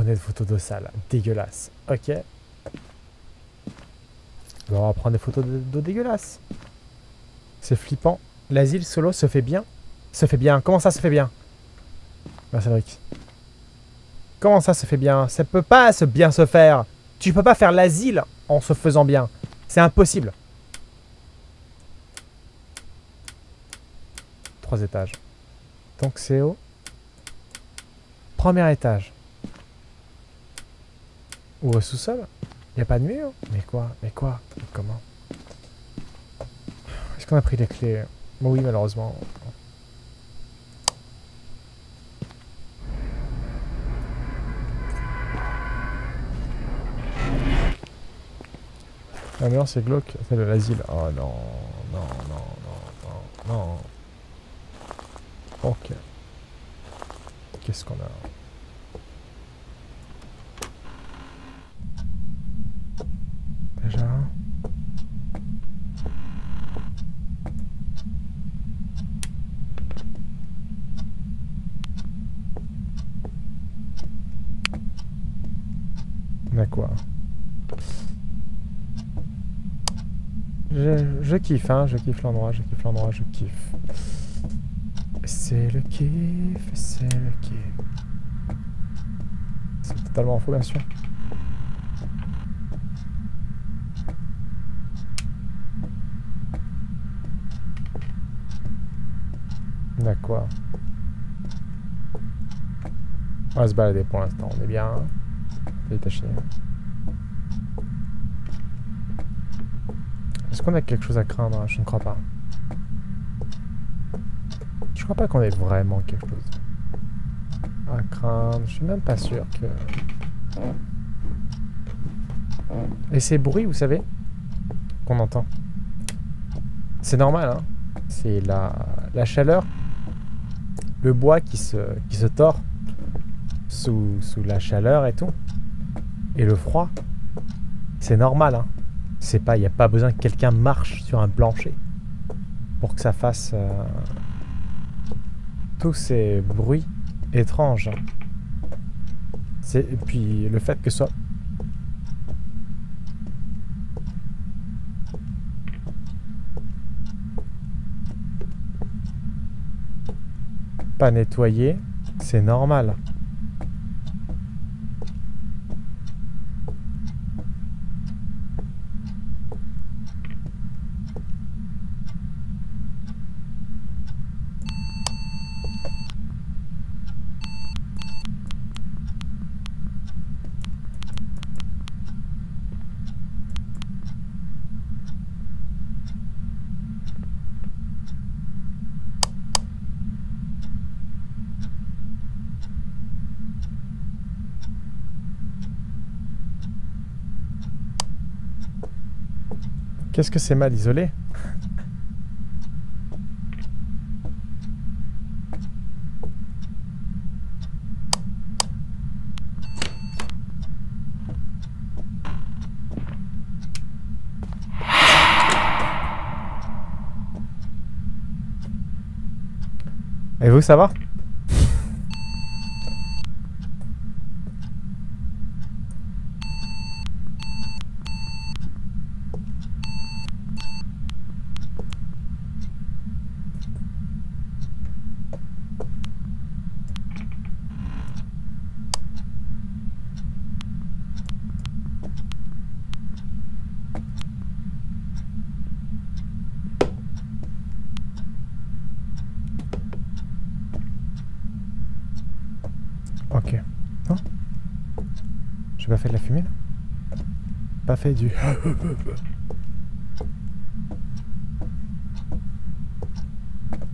prenez de photos d'eau sale. Dégueulasse. Ok. on va prendre des photos d'eau dégueulasse. C'est flippant. L'asile solo se fait bien Se fait bien. Comment ça se fait bien? Merci Cédric. Comment ça se fait bien? Ça peut pas se bien se faire. Tu peux pas faire l'asile en se faisant bien. C'est impossible. Trois étages. Donc c'est au premier étage. Ou au sous-sol Y a pas de mur Mais quoi Mais quoi Comment? Est-ce qu'on a pris les clés? Bon oui malheureusement. Ah mais non, c'est glauque, c'est l'asile. Oh non, non, non, non, non, non. Ok. Qu'est-ce qu'on a Déjà. On a je kiffe, hein, je kiffe l'endroit, je kiffe l'endroit, je kiffe. C'est le kiff, c'est le kiff. C'est totalement faux, bien sûr. D'accord. On va se balader pour l'instant, on est bien. Détaché. Est-ce qu'on a quelque chose à craindre? Je ne crois pas. Je crois pas qu'on ait vraiment quelque chose à craindre. Je suis même pas sûr que... Et ces bruits, vous savez, qu'on entend. C'est normal, hein. C'est la, la chaleur, le bois qui se, qui se tord sous, sous la chaleur et tout. Et le froid. C'est normal, hein. C'est pas, il n'y a pas besoin que quelqu'un marche sur un plancher pour que ça fasse euh, tous ces bruits étranges. Et puis le fait que ce soit pas nettoyé, c'est normal. Qu'est-ce que c'est mal isolé Et vous, ça va? Fait du...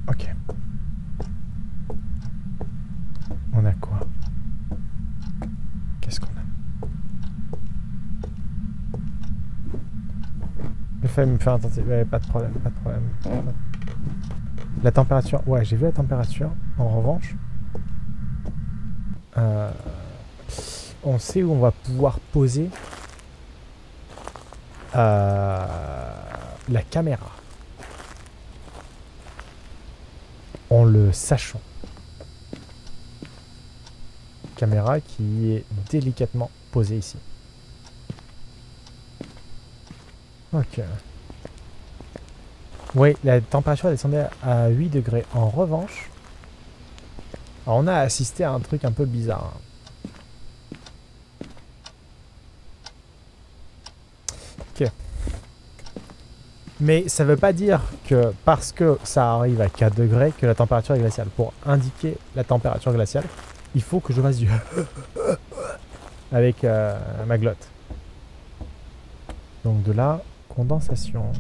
ok. On a quoi? Qu'est-ce qu'on a? Le fait me faire attention. pas de problème, pas de problème. La température, ouais, j'ai vu la température. En revanche, euh, on sait où on va pouvoir poser euh, la caméra. En le sachant. caméra qui est délicatement posée ici. Ok. Oui, la température descendait à 8 degrés. En revanche, on a assisté à un truc un peu bizarre. Ok. Mais ça veut pas dire que parce que ça arrive à 4 degrés que la température est glaciale. Pour indiquer la température glaciale, il faut que je fasse du avec euh, ma glotte. Donc de la condensation.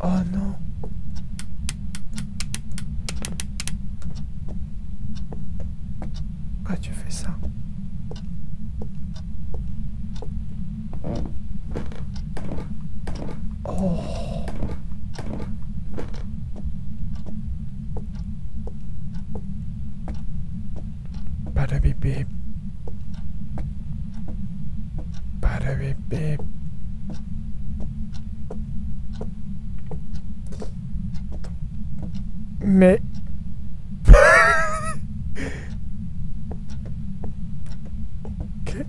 Oh non Pourquoi tu fais ça Oh Pas de bip bip. Pas de bip bip. Mais... Ok.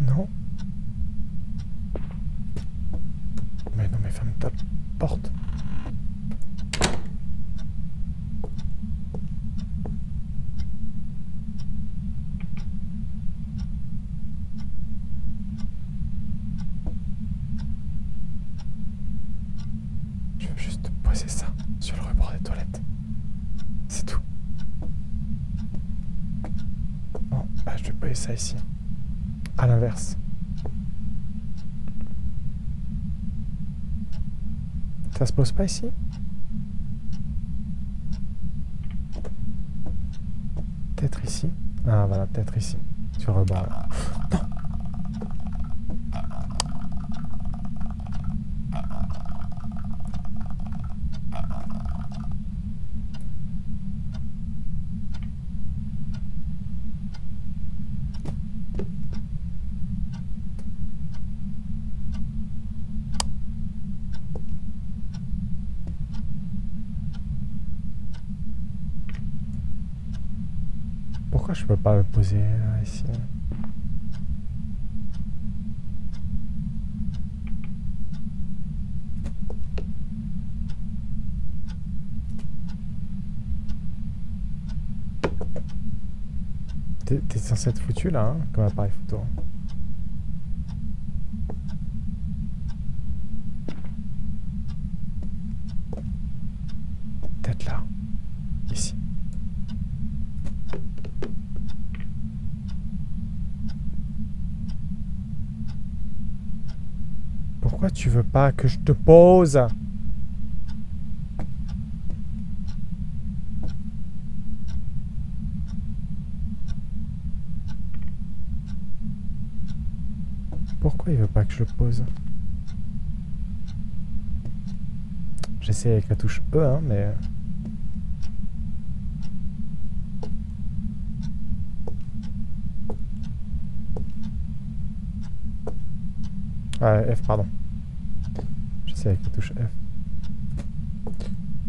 Non. Mais non, mais ferme ta porte. Je veux juste poser ça sur le rebord des toilettes. C'est tout. Bon, bah, je vais poser ici. À l'inverse. Ça se pose pas ici? Peut-être ici. Ah voilà, peut-être ici. Sur le là. Non Pourquoi je peux pas le poser là, ici T'es t'es censé être foutu là, hein, comme appareil photo. Peut-être là, ici. Pourquoi tu veux pas que je te pose. Pourquoi il veut pas que je le pose? J'essaie avec la touche E, hein, mais... Ah, F, pardon. Avec la touche F.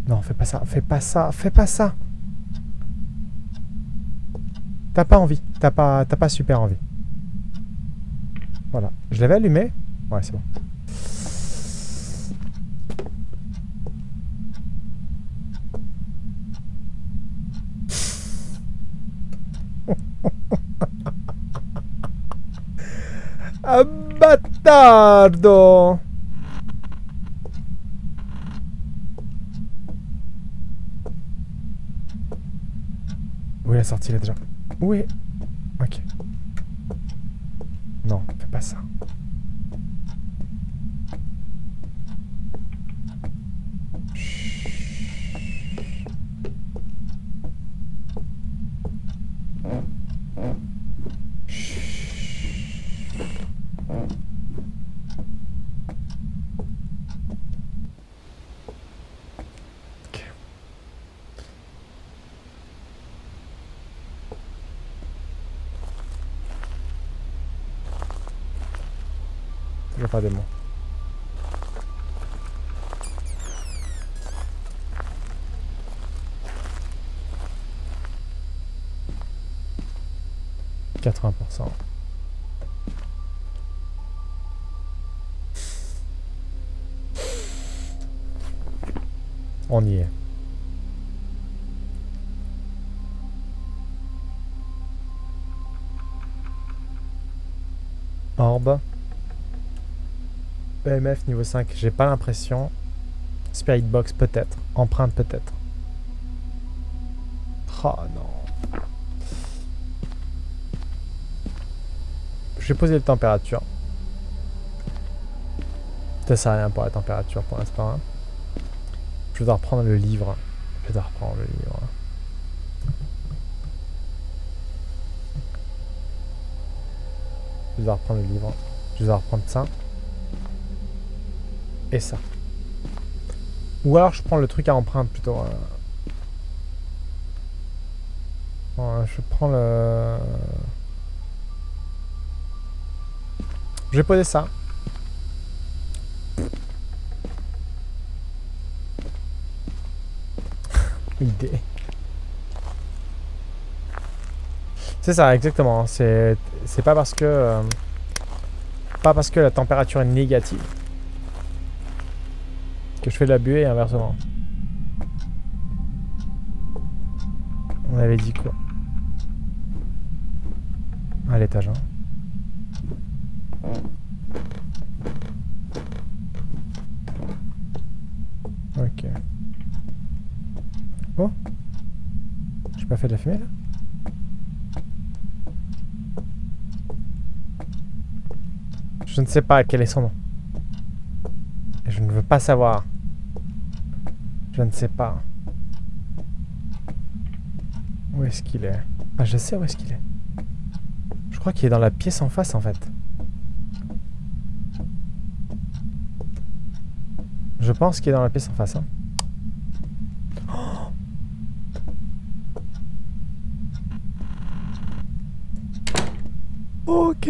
Non, fais pas ça, fais pas ça, fais pas ça T'as pas envie, t'as pas, pas super envie. Voilà. Je l'avais allumé Ouais, c'est bon. Ah, est la sortie là déjà Où est? Ok. Non, fais pas ça. 80%. On y est. Orbe. EMF niveau 5, j'ai pas l'impression. Spirit Box peut-être. Empreinte peut-être. Oh non. Je vais poser la température. Ça sert à rien pour la température pour l'instant. hein. Je dois reprendre le livre. Je dois reprendre le livre. Je dois reprendre le livre. Je dois reprendre ça. Et ça. Ou alors je prends le truc à empreinte plutôt. Ouais, je prends le... Je vais poser ça. Idée. C'est ça, exactement. C'est pas parce que euh, pas parce que la température est négative que je fais de la buée et inversement. On avait dit quoi? À l'étage. Hein. Ok. Oh J'ai pas fait de la fumée là? Je ne sais pas quel est son nom. Et je ne veux pas savoir. Je ne sais pas. Où est-ce qu'il est? Ah, je sais où est-ce qu'il est. Je crois qu'il est dans la pièce en face en fait. Je pense qu'il est dans la pièce en face. hein. Oh ok.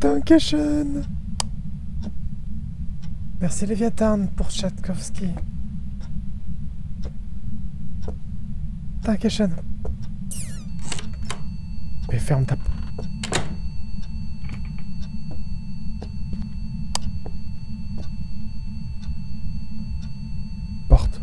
Dankeschön. Merci Léviathan pour Tchatkowski. Dankeschön. Mais ferme ta... Porte.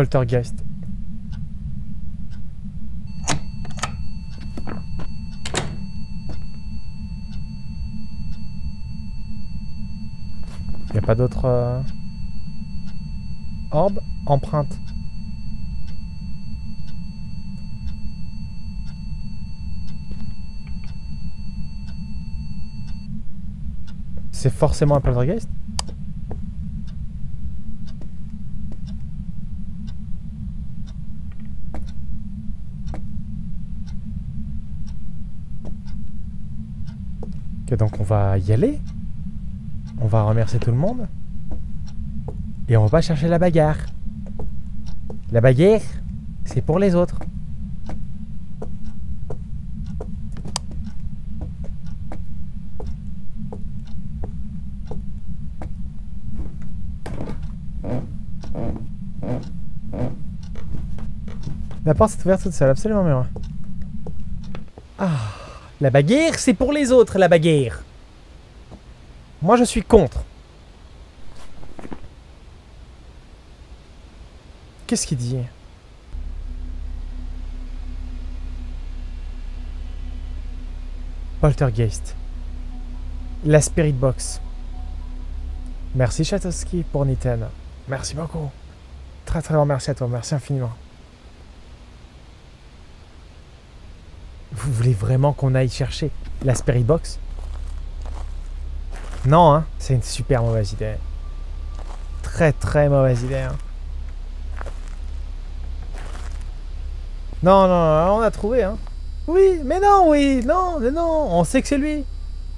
Poltergeist. Y a pas d'autre euh... orbe? Empreinte. C'est forcément un poltergeist? Va y aller. On va remercier tout le monde. Et on va chercher la bagarre. La bagarre, c'est pour les autres. La porte s'est ouverte toute seule, absolument mais. Ah, la bagarre, c'est pour les autres, la bagarre. Moi, je suis contre. Qu'est-ce qu'il dit? Poltergeist. La Spirit Box. Merci Chatowski pour Niten. Merci beaucoup. Très très grand merci à toi. Merci infiniment. Vous voulez vraiment qu'on aille chercher la Spirit Box? Non, hein C'est une super mauvaise idée. Très très mauvaise idée. hein. Non, non, non, on a trouvé, hein. Oui, mais non, oui, non, mais non, on sait que c'est lui.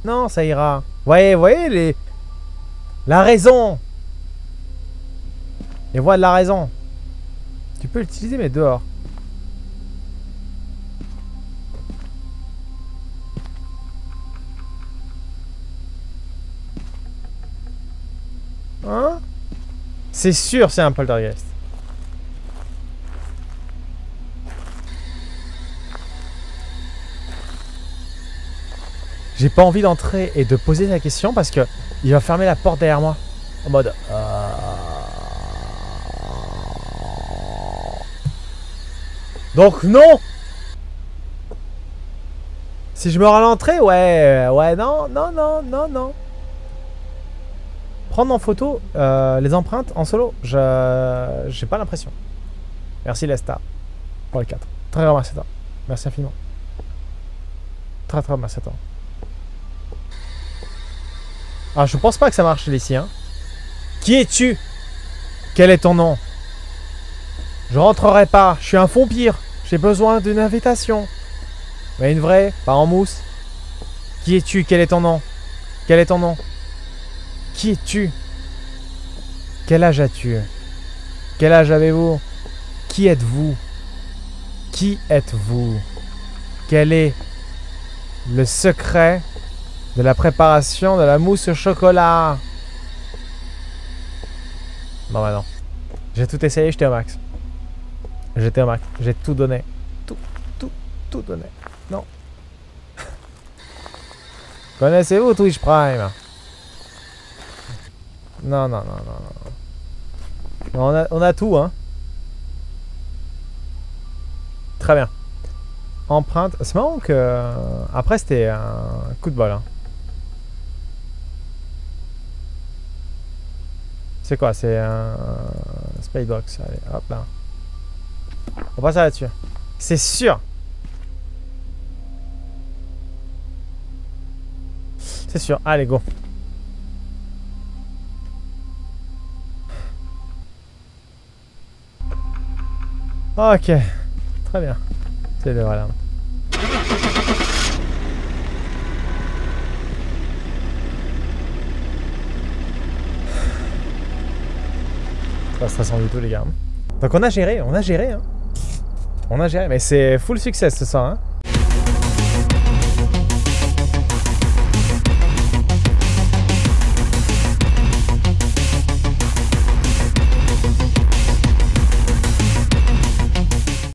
Non, ça ira. Voyez, voyez, les... La raison Les voix de la raison. Tu peux l'utiliser, mais dehors. C'est sûr, c'est un poltergeist. J'ai pas envie d'entrer et de poser la question parce que il va fermer la porte derrière moi. En mode. euh, Donc non Si je me rends l'entrée, ouais, ouais, non, non, non, non, non. Prendre en photo euh, les empreintes en solo, je j'ai pas l'impression. Merci Lesta pour les 4. Très grand merci toi. Merci infiniment. Très très merci toi. Ah, je pense pas que ça marche ici, hein. Qui es-tu? Quel est ton nom? Je rentrerai pas, je suis un vampire. J'ai besoin d'une invitation. Mais une vraie, pas en mousse. Qui es-tu? Quel est ton nom? Quel est ton nom? Qui es-tu? Quel âge as-tu? Quel âge avez-vous? Qui êtes-vous? Qui êtes-vous? Quel est le secret de la préparation de la mousse au chocolat? Non, bah non. J'ai tout essayé, j'étais au max. J'étais au max. J'ai tout donné. Tout, tout, tout donné. Non. Connaissez-vous Twitch Prime? Non, non, non, non, non. on, a, on a tout, hein. Très bien. Empreinte. C'est marrant que. Après, c'était un coup de bol, hein. C'est quoi? C'est un Spaybox. Allez, hop là. On passe à là-dessus. C'est sûr. C'est sûr. Allez, go. Ok. Très bien. C'est le voilà. Pas stressant du tout, les gars. Donc on a géré, on a géré. Hein. On a géré, mais c'est full succès ce soir. Hein.